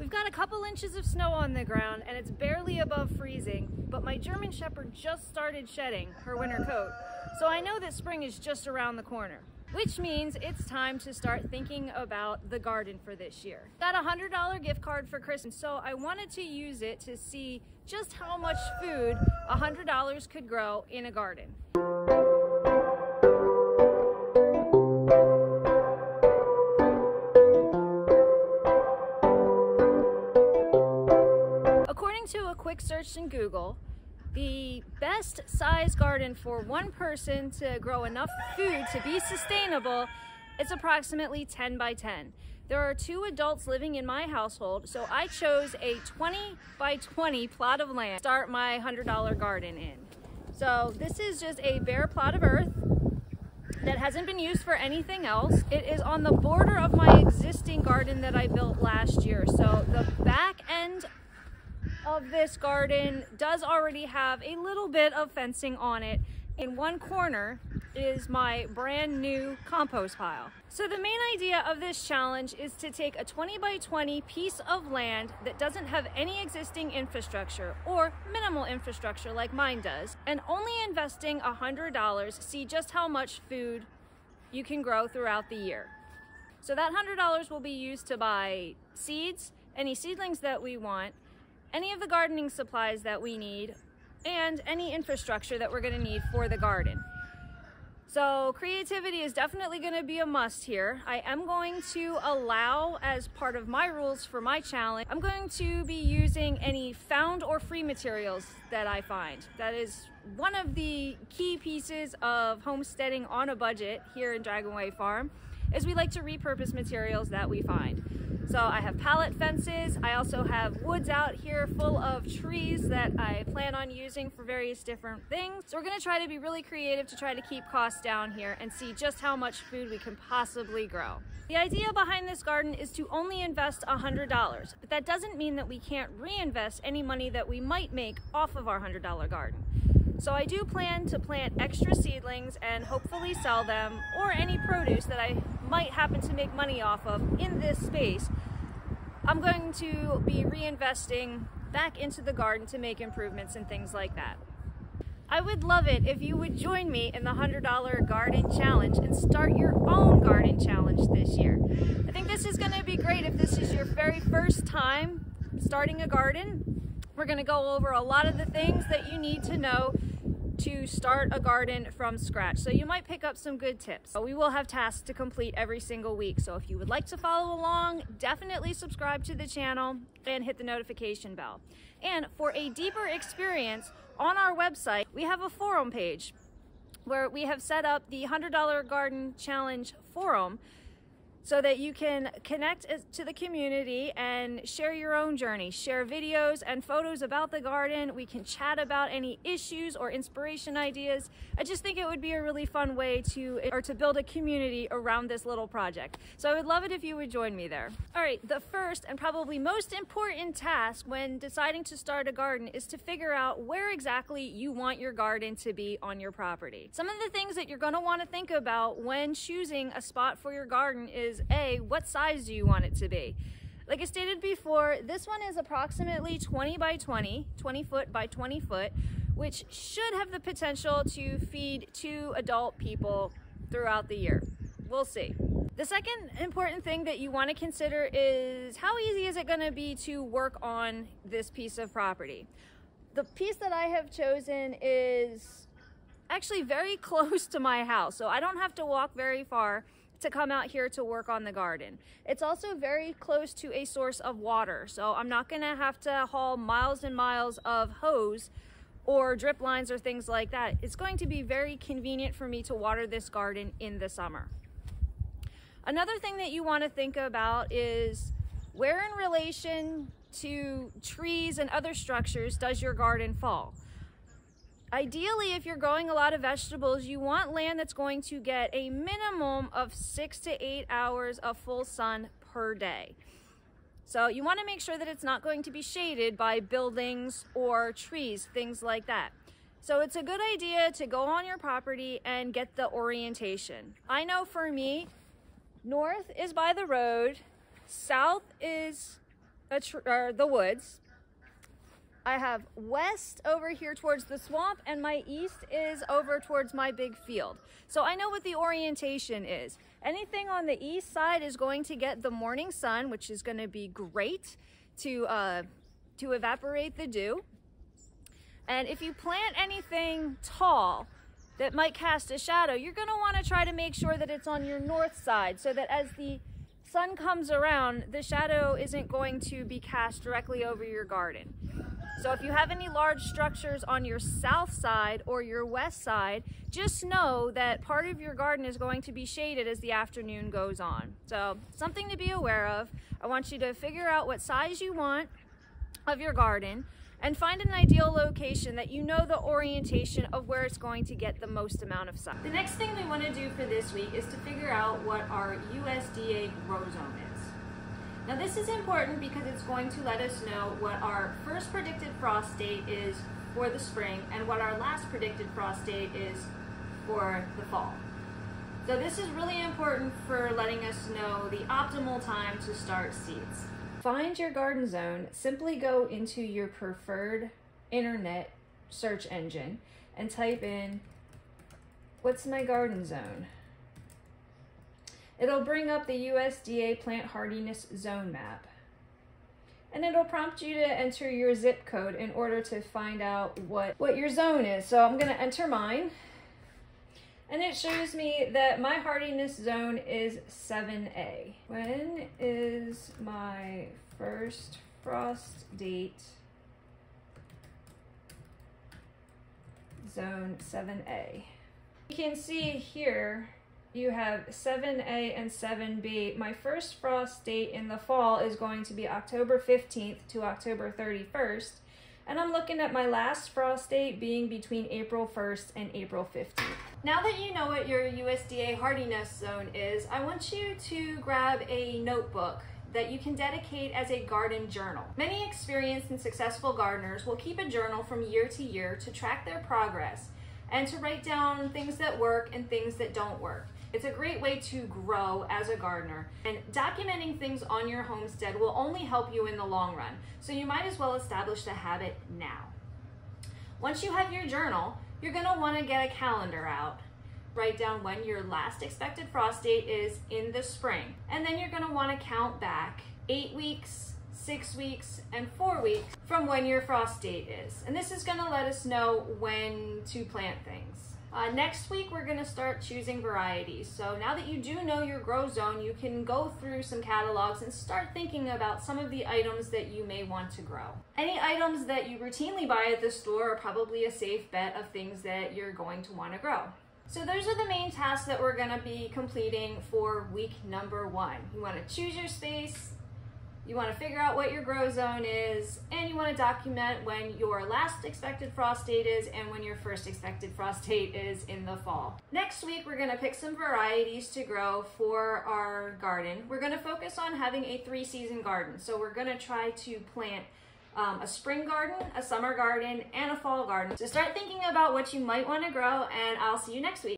We've got a couple inches of snow on the ground and it's barely above freezing, but my German Shepherd just started shedding her winter coat. So I know that spring is just around the corner which means it's time to start thinking about the garden for this year. Got a $100 gift card for Christmas, so I wanted to use it to see just how much food $100 could grow in a garden. According to a quick search in Google, the best size garden for one person to grow enough food to be sustainable is approximately 10 by 10. There are two adults living in my household, so I chose a 20 by 20 plot of land to start my $100 garden in. So this is just a bare plot of earth that hasn't been used for anything else. It is on the border of my existing garden that I built last year. So the back end of this garden does already have a little bit of fencing on it. In one corner is my brand new compost pile. So the main idea of this challenge is to take a 20 by 20 piece of land that doesn't have any existing infrastructure or minimal infrastructure like mine does, and only investing $100 see just how much food you can grow throughout the year. So that $100 will be used to buy seeds, any seedlings that we want, any of the gardening supplies that we need, and any infrastructure that we're gonna need for the garden. So creativity is definitely gonna be a must here. I am going to allow, as part of my rules for my challenge, I'm going to be using any found or free materials that I find. That is one of the key pieces of homesteading on a budget here in Dragon Way Farm, is we like to repurpose materials that we find. So I have pallet fences. I also have woods out here full of trees that I plan on using for various different things. So we're gonna try to be really creative to try to keep costs down here and see just how much food we can possibly grow. The idea behind this garden is to only invest $100, but that doesn't mean that we can't reinvest any money that we might make off of our $100 garden. So I do plan to plant extra seedlings and hopefully sell them or any produce that I might happen to make money off of in this space. I'm going to be reinvesting back into the garden to make improvements and things like that. I would love it if you would join me in the $100 garden challenge and start your own garden challenge this year. I think this is going to be great if this is your very first time starting a garden. We're going to go over a lot of the things that you need to know to start a garden from scratch. So you might pick up some good tips. But we will have tasks to complete every single week. So if you would like to follow along, definitely subscribe to the channel and hit the notification bell. And for a deeper experience on our website, we have a forum page where we have set up the $100 Garden Challenge forum so that you can connect to the community and share your own journey, share videos and photos about the garden. We can chat about any issues or inspiration ideas. I just think it would be a really fun way to or to build a community around this little project. So I would love it if you would join me there. All right, the first and probably most important task when deciding to start a garden is to figure out where exactly you want your garden to be on your property. Some of the things that you're going to want to think about when choosing a spot for your garden is is A, what size do you want it to be? Like I stated before, this one is approximately 20 by 20, 20 foot by 20 foot, which should have the potential to feed two adult people throughout the year. We'll see. The second important thing that you want to consider is how easy is it going to be to work on this piece of property? The piece that I have chosen is actually very close to my house, so I don't have to walk very far to come out here to work on the garden. It's also very close to a source of water, so I'm not gonna have to haul miles and miles of hose or drip lines or things like that. It's going to be very convenient for me to water this garden in the summer. Another thing that you wanna think about is where in relation to trees and other structures does your garden fall? Ideally, if you're growing a lot of vegetables, you want land that's going to get a minimum of six to eight hours of full sun per day. So you want to make sure that it's not going to be shaded by buildings or trees, things like that. So it's a good idea to go on your property and get the orientation. I know for me, north is by the road, south is the woods. I have west over here towards the swamp and my east is over towards my big field. So I know what the orientation is. Anything on the east side is going to get the morning sun, which is gonna be great to, uh, to evaporate the dew. And if you plant anything tall that might cast a shadow, you're gonna wanna try to make sure that it's on your north side so that as the sun comes around, the shadow isn't going to be cast directly over your garden. So if you have any large structures on your south side or your west side, just know that part of your garden is going to be shaded as the afternoon goes on. So something to be aware of. I want you to figure out what size you want of your garden and find an ideal location that you know the orientation of where it's going to get the most amount of sun. The next thing we want to do for this week is to figure out what our USDA grow zone is. Now this is important because it's going to let us know what our first predicted frost date is for the spring and what our last predicted frost date is for the fall. So this is really important for letting us know the optimal time to start seeds. Find your garden zone. Simply go into your preferred internet search engine and type in, what's my garden zone? It'll bring up the USDA plant hardiness zone map. And it'll prompt you to enter your zip code in order to find out what, what your zone is. So I'm gonna enter mine. And it shows me that my hardiness zone is 7A. When is my first frost date? Zone 7A. You can see here you have 7A and 7B. My first frost date in the fall is going to be October 15th to October 31st. And I'm looking at my last frost date being between April 1st and April 15th. Now that you know what your USDA hardiness zone is, I want you to grab a notebook that you can dedicate as a garden journal. Many experienced and successful gardeners will keep a journal from year to year to track their progress and to write down things that work and things that don't work. It's a great way to grow as a gardener, and documenting things on your homestead will only help you in the long run, so you might as well establish the habit now. Once you have your journal, you're gonna wanna get a calendar out. Write down when your last expected frost date is in the spring, and then you're gonna wanna count back eight weeks, six weeks, and four weeks from when your frost date is. And this is gonna let us know when to plant things. Uh, next week, we're gonna start choosing varieties. So now that you do know your grow zone, you can go through some catalogs and start thinking about some of the items that you may want to grow. Any items that you routinely buy at the store are probably a safe bet of things that you're going to wanna grow. So those are the main tasks that we're gonna be completing for week number one. You wanna choose your space, you want to figure out what your grow zone is, and you want to document when your last expected frost date is and when your first expected frost date is in the fall. Next week, we're going to pick some varieties to grow for our garden. We're going to focus on having a three season garden. So we're going to try to plant um, a spring garden, a summer garden, and a fall garden. So start thinking about what you might want to grow, and I'll see you next week.